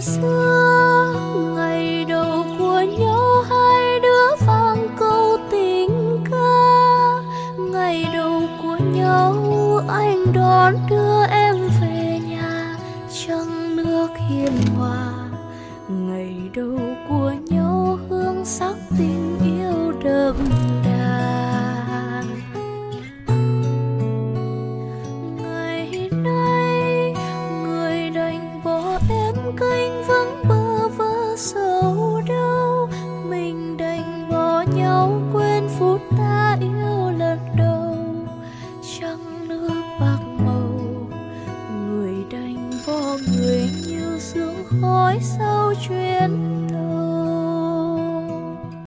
xưa, ngày đầu của nhau hai đứa vang câu tình ca. Ngày đầu của nhau, anh đón đưa em về nhà, trăng nước hiền hòa. phút ta yêu lần đầu. Trắng nước bạc màu, người đành bỏ người như sương khói sau chuyến